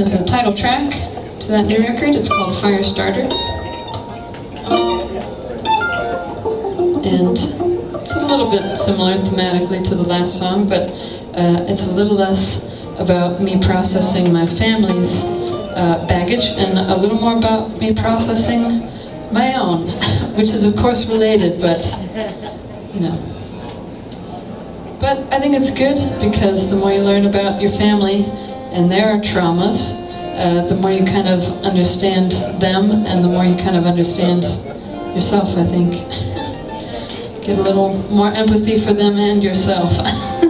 is the title track to that new record. It's called Firestarter. And it's a little bit similar thematically to the last song, but uh, it's a little less about me processing my family's uh, baggage and a little more about me processing my own, which is of course related, but you know. But I think it's good because the more you learn about your family and their traumas, uh, the more you kind of understand them and the more you kind of understand yourself, I think. Get a little more empathy for them and yourself.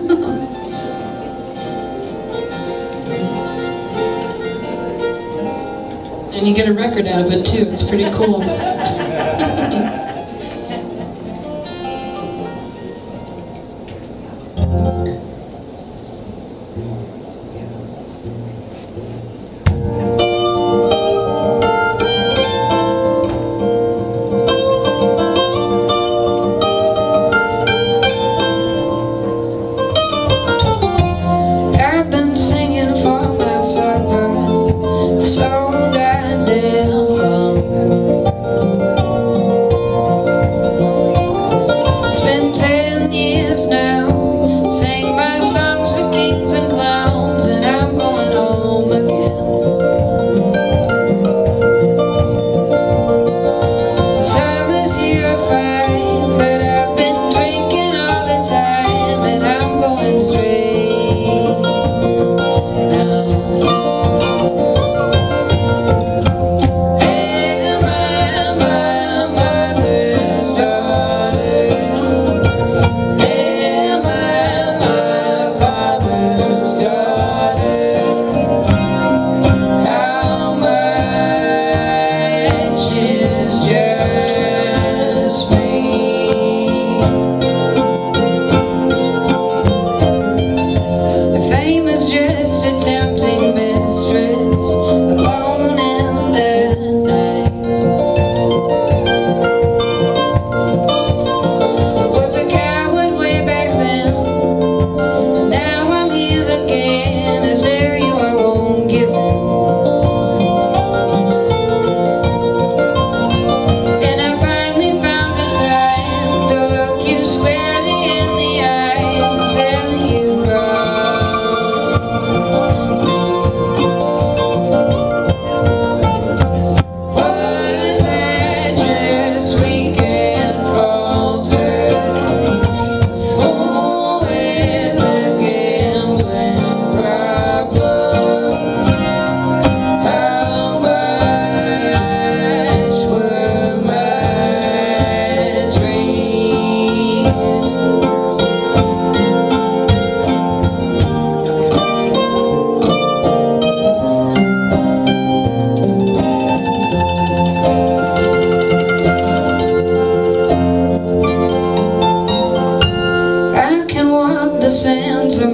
and you get a record out of it too. It's pretty cool. I've been So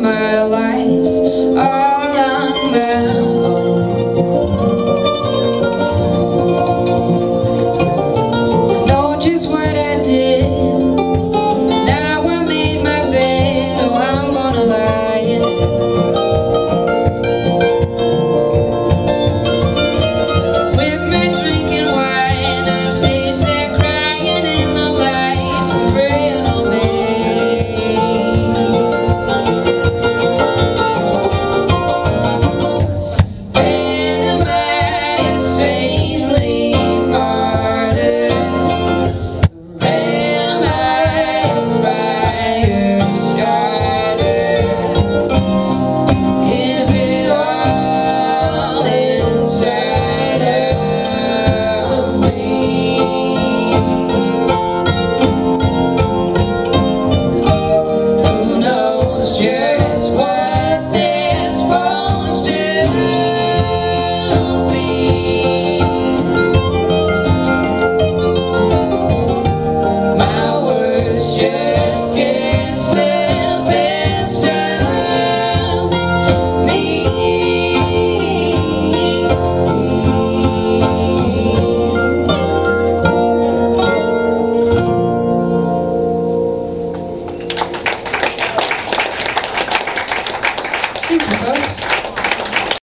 my life